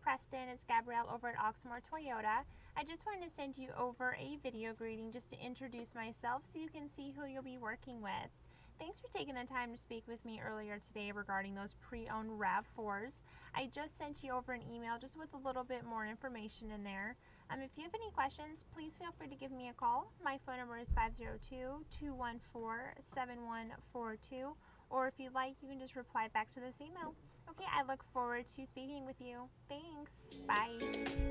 Preston, it's Gabrielle over at Oxmoor Toyota. I just wanted to send you over a video greeting just to introduce myself so you can see who you'll be working with. Thanks for taking the time to speak with me earlier today regarding those pre-owned RAV4s. I just sent you over an email just with a little bit more information in there. Um, if you have any questions, please feel free to give me a call. My phone number is 502-214-7142 or if you'd like, you can just reply back to this email. Okay, I look forward to speaking with you. Thanks. Bye.